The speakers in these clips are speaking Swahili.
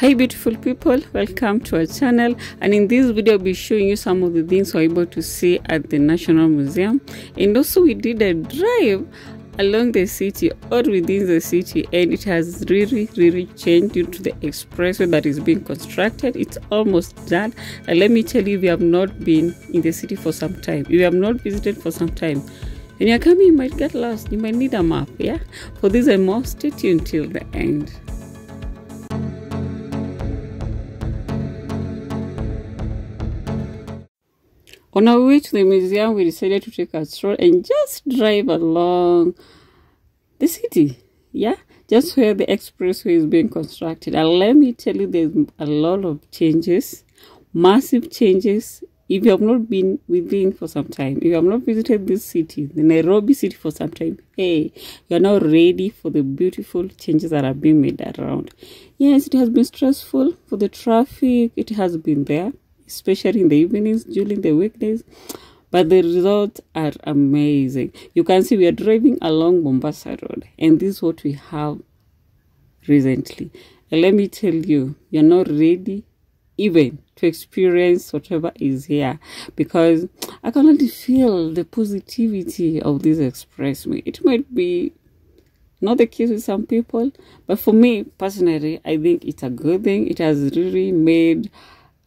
Hi beautiful people, welcome to our channel. And in this video I'll be showing you some of the things we're able to see at the National Museum. And also we did a drive along the city or within the city and it has really really changed due to the expressway that is being constructed. It's almost done. And let me tell you we have not been in the city for some time we have not visited for some time when you're coming you might get lost. You might need a map yeah? For this and more stay tuned till the end On our way to the museum, we decided to take a stroll and just drive along the city. Yeah, just where the expressway is being constructed. And let me tell you, there's a lot of changes, massive changes. If you have not been within for some time, if you have not visited this city, the Nairobi city for some time, hey, you are now ready for the beautiful changes that are being made around. Yes, it has been stressful for the traffic, it has been there especially in the evenings during the weekdays. But the results are amazing. You can see we are driving along mombasa road and this is what we have recently. And let me tell you you're not ready even to experience whatever is here because i can only feel the positivity of this expressway it might be not the case with some people but for me personally i think it's a good thing. It has really made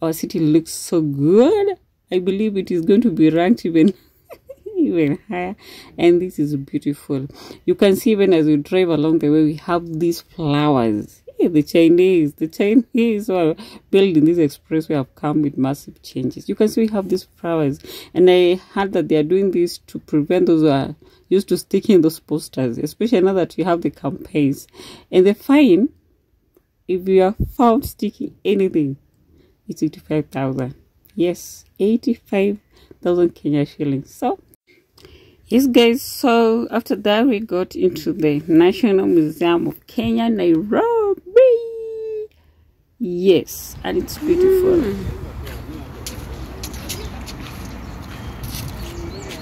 our city looks so good. I believe it is going to be ranked even even higher. And this is beautiful. You can see even as we drive along the way we have these flowers. The chinese the chinese are building this expressway have come with massive changes. You can see we have these flowers. And i heard that they are doing this to prevent those who are used to sticking those posters especially now that we have the campaigns. And the fine if you are found sticking anything it's 85,000. Yes, 85,000 Kenya shillings. So, yes, guys, so after that, we got into the National Museum of Kenya, Nairobi. Yes, and it's beautiful. Mm.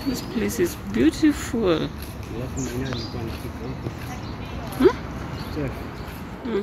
This place is beautiful. Huh?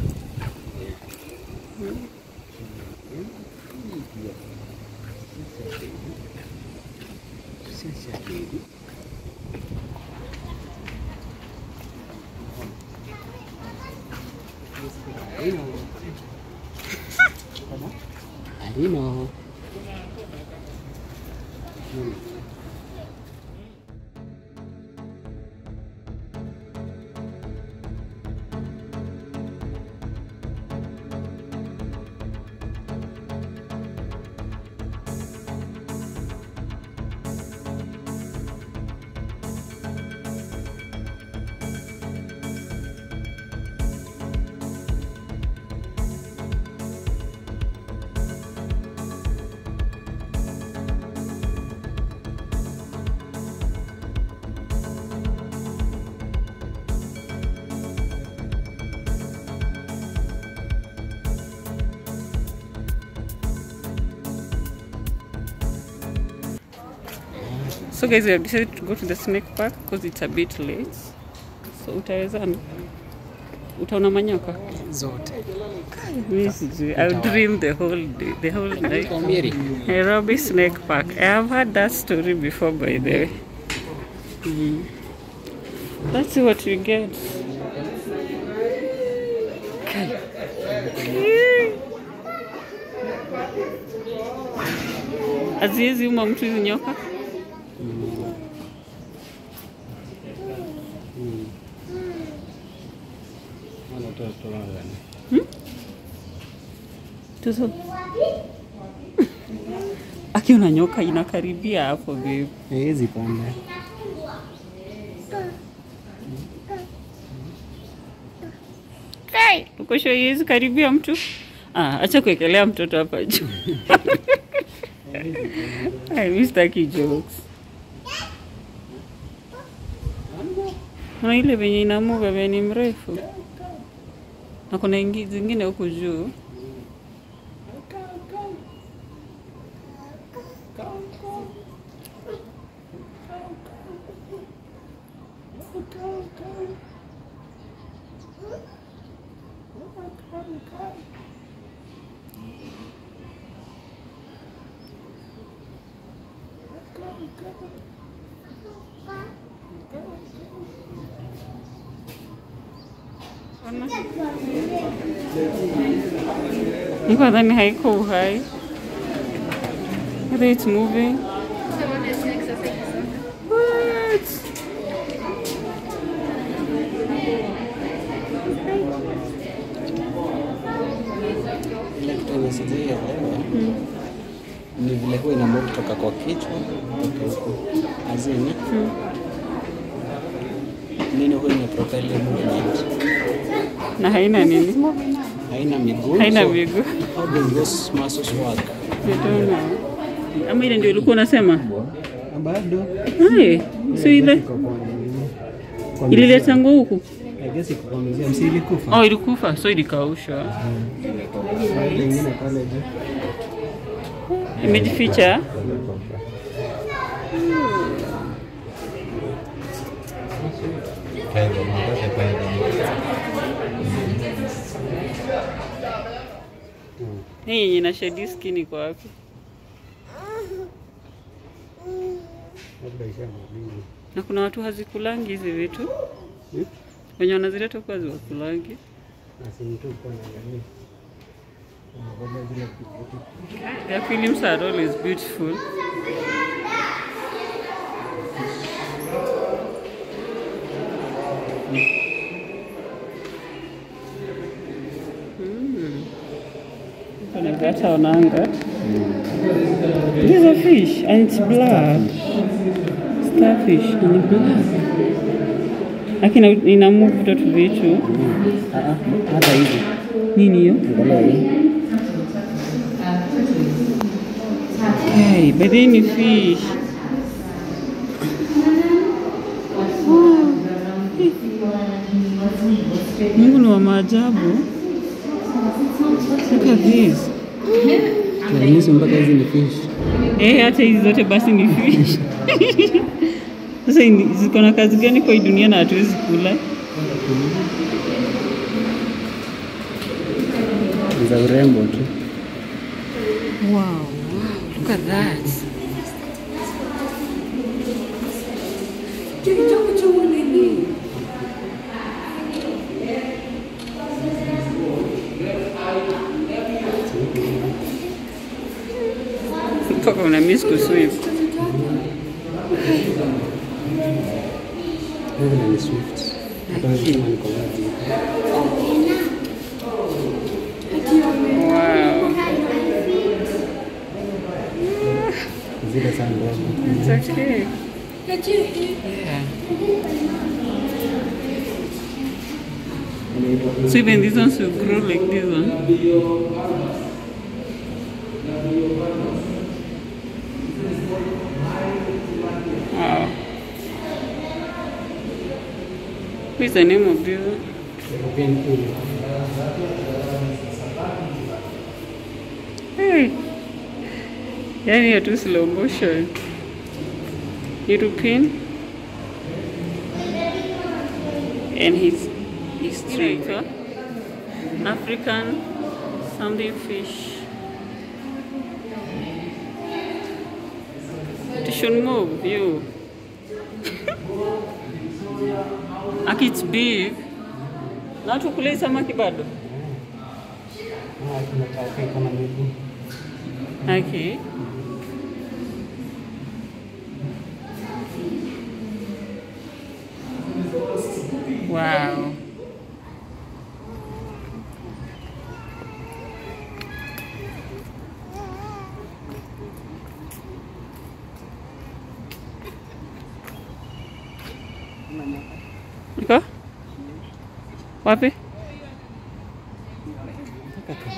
Hãy subscribe cho So guys, we have decided to go to the snake park because it's a bit late. So utaweza utaona manyoka Zote. Mimi sijui. I'll dream the whole day, the whole night. Nairobi Snake Park. I have heard that story before by the way. Mm. Let's see what we get. Aziezi uma mtu hizi nyoka? Tuzo. Akiona nyoka inakaribia hapo babe. Haiwezi panda. Hey, karibia mtu? Ah, acha kuekelea mtoto hapa juu. I miss taki jokes. Kuna ile venye inamuga venye ni mrefu na kuna ingi, zingine huku juu. Enquanto I'm high cool, right? It's moving. Vile huwa inaamua kutoka kwa kichwa mpaka huko azini. Nini huwa ina propel ile movement? Na haina nini? Haina miguu. Haina so miguu. How do those muscles work? I don't know. Ama ile ndio ulikuwa unasema? Bado. Hai, si ile ilileta nguo huku. Oh, ilikufa, so ilikaushwa. Imejificha. Hii yenye ina shade skin iko wapi? Na kuna watu hazikulangi hizi vitu. Hmm? Wenye wanazileta kwa haziwakulangi. Their films are always beautiful. That's Kuna gata onanga. This is a fish and it's black. Starfish and it's black. Lakini ina move vitu vitu. Ah, ah, hata hivi. Nini hiyo? Angalia hii. Hey, but then you see. Mungu ni wa maajabu. Look at this. Tunaonyesha mpaka hizi ni fish. Eh, hata hizi zote basi ni fish. Sasa ziko na kazi gani kwa hii dunia na hatuwezi kula? Za urembo tu. Wow, Look at that. Ficou como na misco Swift. Lembra na Swift? Aqui. Zile sana ndogo. It's okay. Yeah. So even these ones will grow like this one. Wow. What is the name of this one? European pool. Yani hiyo tu slow motion. European. And he's he's straight. African something fish. It should move, you. Aki it's big. Na tukule samaki bado. Okay. Wow. Iko? Wapi?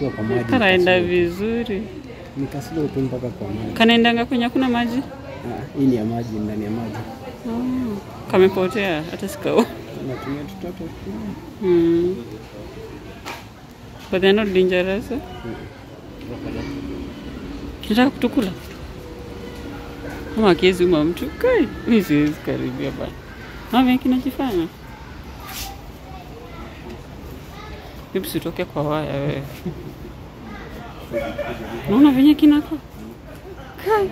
Kakiwa kwa maji. Kanaenda vizuri. Nikaslow tu mpaka kwa maji. Kanaendanga kwenye hakuna maji. Ah, hii ni ya maji, ndani ya maji. Oh, kamepotea hata sikao. Natumia tutoto. Mm. But they're not dangerous. eh? Kisha kutukula. Kama akiwezi uma mtu kai, mimi siwezi karibia bana. Mama kinachofanya. Hebu sitoke kwa waya wewe. Unaona venye kinako Kai.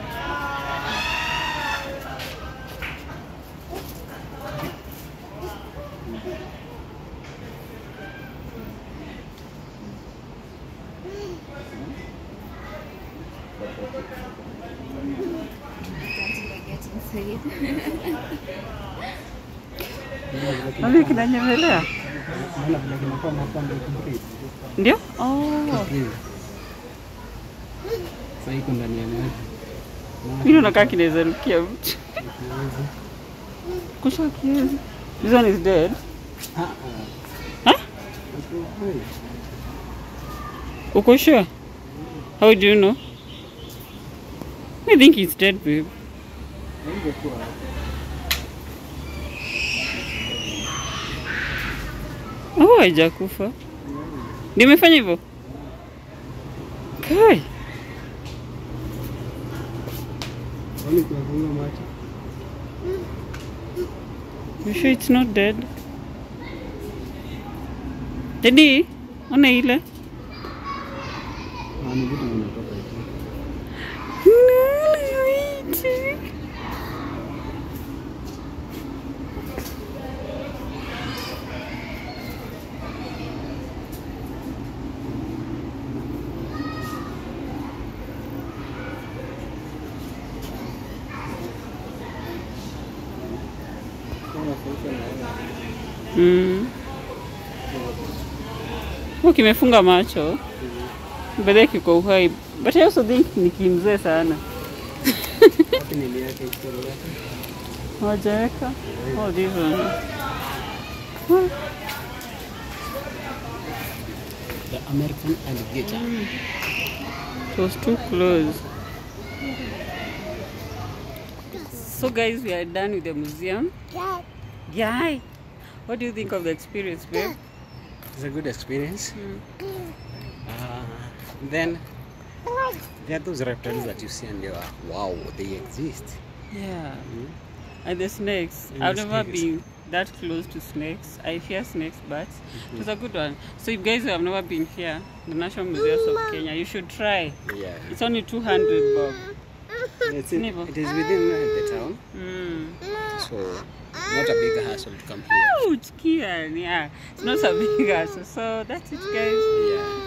Kinanyemelea. Ndio? Oh. Sasa iko ndani ya maji. Mimi nakaa kinaweza rukia mtu. Kusha kiezi. This one is dead. Ah. Huh? Uko sure? How do you know? I think it's dead, babe. Oh, haijakufa. Nimefanya hivyo? Kai. You sure it's not dead? Daddy, ona ile. Ni vitu vinatoka hivi. Naliwiti. Mm. Huwa kimefunga macho. mbele kiko uhai. But I also think ni kimzee sana. Hawajaweka. The American alligator. Mm. It was too close. So guys, we are done with the museum. Yeah. Yeah. What do you think of the experience, babe? It's a good experience. Uh, then there are those reptiles that you see and you're wow, they exist. Yeah. And the snakes. And I've the never snakes. been that close to snakes. I fear snakes, but it was a good one. So if you guys have never been here, the National Museums of Kenya, you should try. Yeah. It's only 200 bob. It's in, it is within uh, the town, Mm. so not a big hassle to come here. Ouch, Kian, yeah. It's not a big hassle. So that's it, guys. Yeah.